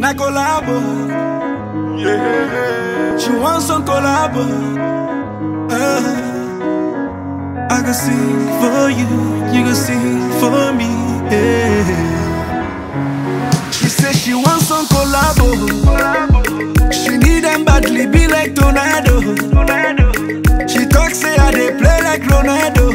na collabo. Yeah. She wants some collabo. Uh, I can sing for you, you can sing for me. Yeah. She says she wants some collabo. She need them badly, be like tornado. She talks say I they play like Ronaldo.